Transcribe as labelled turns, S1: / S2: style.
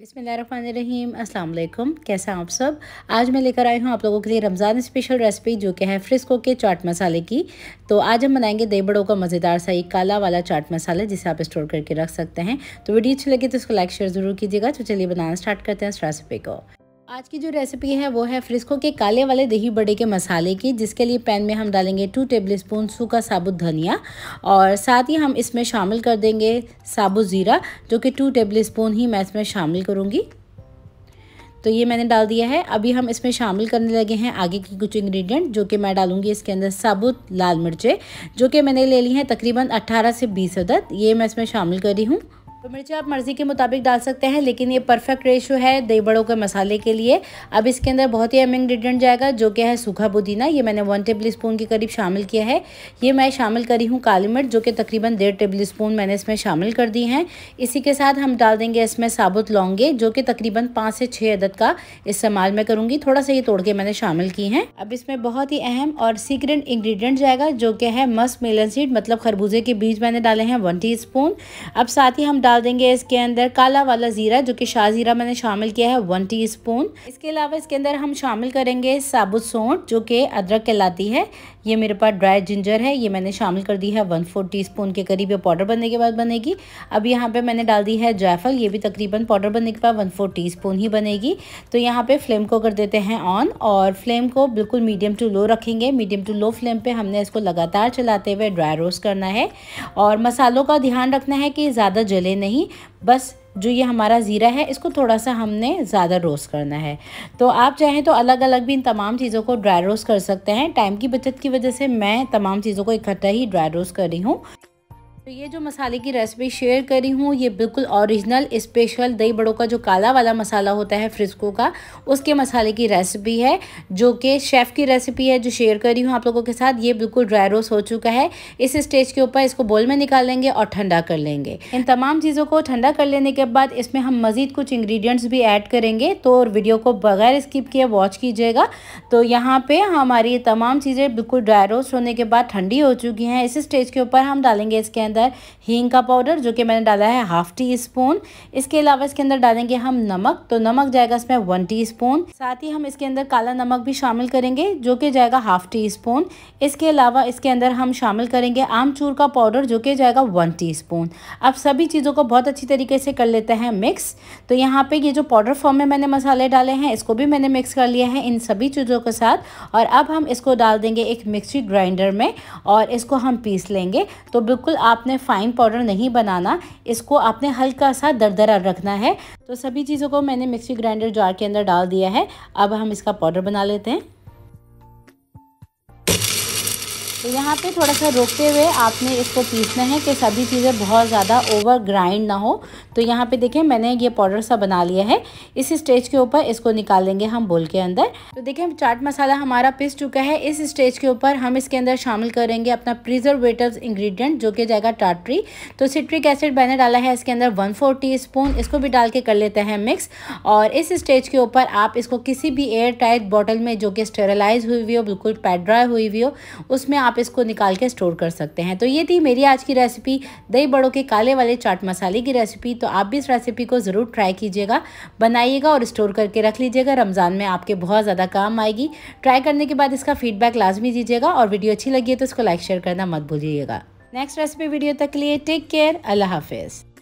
S1: बिसमीम वालेकुम कैसे हैं आप सब? आज मैं लेकर आई हूँ आप लोगों के लिए रमज़ान स्पेशल रेसिपी, जो कि है फ्रिस्को के चाट मसाले की। तो आज हम बनाएँगे दही बड़ों का मज़ेदार सा एक काला वाला चाट मसाला, जिसे आप स्टोर करके रख सकते हैं। तो वीडियो अच्छी लगी तो उसको लाइक, शेयर ज़रूर कीजिएगा। तो चलिए बनाना स्टार्ट करते हैं इस रेसिपी को। आज की जो रेसिपी है, वो है फ्रिस्को के काले वाले दही बड़े के मसाले की, जिसके लिए पैन में हम डालेंगे टू टेबल स्पून सूखा साबुत धनिया और साथ ही हम इसमें शामिल कर देंगे साबुत ज़ीरा, जो कि टू टेबल स्पून ही मैं इसमें शामिल करूँगी। तो ये मैंने डाल दिया है। अभी हम इसमें शामिल करने लगे हैं आगे की कुछ इंग्रेडिएंट जो कि मैं डालूँगी इसके अंदर साबुत लाल मिर्चें, जो कि मैंने ले ली हैं तकरीबन 18 से 20 अदद। ये मैं इसमें शामिल कर रही हूँ। तो मिर्ची आप मर्ज़ी के मुताबिक डाल सकते हैं, लेकिन ये परफेक्ट रेशो है दही बड़ों के मसाले के लिए। अब इसके अंदर बहुत ही अहम इंग्रेडिएंट जाएगा, जो कि है सूखा पुदीना। ये मैंने वन टेबल स्पून के करीब शामिल किया है। ये मैं शामिल करी हूँ काली मिर्च, जो कि तकरीबन डेढ़ टेबल स्पून मैंने इसमें शामिल कर दी हैं। इसी के साथ हम डाल देंगे इसमें साबुत लौंगे, जो कि तकरीबन पाँच से छः अदद का इस्तेमाल मैं करूँगी। थोड़ा सा ये तोड़ के मैंने शामिल की हैं। अब इसमें बहुत ही अहम और सीक्रेट इंग्रेडिएंट जाएगा, जो कि है मस्क मेलन सीड मतलब खरबूजे के बीज मैंने डाले हैं वन टी अब साथ ही हम डाल देंगे इसके अंदर काला वाला ज़ीरा, जो कि शाह ज़ीरा मैंने शामिल किया है वन टीस्पून इसके अलावा इसके अंदर हम शामिल करेंगे साबुत सौंठ, जो कि अदरक कहलाती है. ये मेरे पास ड्राई जिंजर है, ये मैंने शामिल कर दी है वन फोर टी के करीब, ये पाउडर बनने के बाद बनेगी. अब यहाँ पे मैंने डाल दी है जायफल, ये भी तकरीबन पाउडर बनने के बाद वन फोर टी ही बनेगी. तो यहाँ पे फ्लेम को कर देते हैं ऑन और फ्लेम को बिल्कुल मीडियम टू लो रखेंगे. मीडियम टू लो फ्लेम पे हमने इसको लगातार चलाते हुए ड्राई रोस्ट करना है. और मसालों का ध्यान रखना है कि ज़्यादा जले नहीं, बस जो ये हमारा ज़ीरा है, इसको थोड़ा सा हमने ज़्यादा रोस्ट करना है। तो आप चाहें तो अलग अलग भी इन तमाम चीज़ों को ड्राई रोस्ट कर सकते हैं। टाइम की बचत की वजह से मैं तमाम चीज़ों को इकट्ठा ही ड्राई रोस्ट कर रही हूँ। तो ये जो मसाले की रेसिपी शेयर करी हूँ, ये बिल्कुल ओरिजिनल स्पेशल दही बड़ों का जो काला वाला मसाला होता है फ्रिस्को का, उसके मसाले की रेसिपी है, जो कि शेफ़ की रेसिपी है, जो शेयर करी हूँ आप लोगों के साथ, ये बिल्कुल ड्राई रोस्ट हो चुका है। इस स्टेज के ऊपर इसको बोल में निकाल लेंगे और ठंडा कर लेंगे। इन तमाम चीज़ों को ठंडा कर लेने के बाद इसमें हम मज़ीद कुछ इंग्रीडियंट्स भी ऐड करेंगे तो वीडियो को बगैर स्किप किए वॉच कीजिएगा। तो यहाँ पर हमारी तमाम चीज़ें बिल्कुल ड्राई रोस्ट होने के बाद ठंडी हो चुकी हैं। इस स्टेज के ऊपर हम डालेंगे इसके अंदर अंदर हींग का पाउडर, जो कि मैंने डाला है हाफ़ टी स्पून इसके अलावा इसके अंदर डालेंगे हम नमक तो नमक जाएगा इसमें वन टी स्पून साथ ही हम इसके अंदर काला नमक भी शामिल करेंगे, जो कि जाएगा हाफ़ टी स्पून इसके अलावा इसके अंदर हम शामिल करेंगे आमचूर का पाउडर, जो कि जाएगा वन टी स्पून अब सभी चीज़ों को बहुत अच्छी तरीके से कर लेते हैं मिक्स। तो यहाँ पर ये जो पाउडर फॉर्म में मैंने मसाले डाले हैं, इसको भी मैंने मिक्स कर लिया है इन सभी चीज़ों के साथ। और अब हम इसको डाल देंगे एक मिक्सी ग्राइंडर में और इसको हम पीस लेंगे। तो बिल्कुल आप आपने फ़ाइन पाउडर नहीं बनाना, इसको आपने हल्का सा दरदरा रखना है। तो सभी चीज़ों को मैंने मिक्सी ग्राइंडर जार के अंदर डाल दिया है। अब हम इसका पाउडर बना लेते हैं। तो यहाँ पे थोड़ा सा रोकते हुए आपने इसको पीसना है कि सभी चीज़ें बहुत ज़्यादा ओवर ग्राइंड ना हो। तो यहाँ पे देखें मैंने ये पाउडर सा बना लिया है। इस स्टेज के ऊपर इसको निकाल लेंगे हम बोल के अंदर। तो देखें चाट मसाला हमारा पिस चुका है। इस स्टेज के ऊपर हम इसके अंदर शामिल करेंगे अपना प्रिजर्वेटिव इंग्रीडियंट जो कि जाएगा टाटरी तो सिट्रिक एसिड मैंने डाला है इसके अंदर वन फोर इसको भी डाल के कर लेते हैं मिक्स और इस स्टेज के ऊपर आप इसको किसी भी एयर टाइट बॉटल में, जो कि स्टेरलाइज हुई हुई हो, बिल्कुल पैड ड्राई हुई हुई हो, उसमें आप इसको निकाल के स्टोर कर सकते हैं। तो ये थी मेरी आज की रेसिपी दही बड़ों के काले वाले चाट मसाले की रेसिपी तो आप भी इस रेसिपी को ज़रूर ट्राई कीजिएगा, बनाइएगा और स्टोर करके रख लीजिएगा। रमज़ान में आपके बहुत ज़्यादा काम आएगी। ट्राई करने के बाद इसका फीडबैक लाजमी दीजिएगा और वीडियो अच्छी लगी है तो इसको लाइक शेयर करना मत भूलिएगा। नेक्स्ट रेसिपी वीडियो तक लिए टेक केयर अल्लाह हाफिज़।